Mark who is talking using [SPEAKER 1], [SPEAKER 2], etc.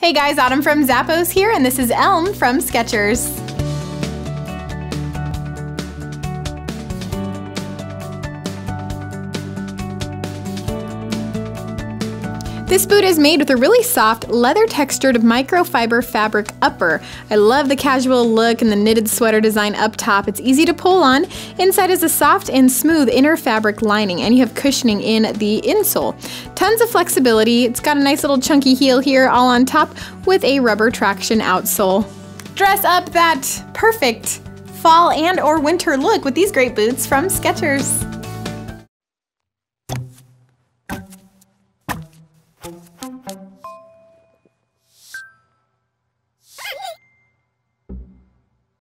[SPEAKER 1] Hey guys, Autumn from Zappos here, and this is Elm from Skechers. This boot is made with a really soft, leather textured microfiber fabric upper. I love the casual look and the knitted sweater design up top. It's easy to pull on. Inside is a soft and smooth inner fabric lining, and you have cushioning in the insole. Tons of flexibility. It's got a nice little chunky heel here all on top with a rubber traction outsole. Dress up that perfect fall and or winter look with these great boots from Skechers. thank you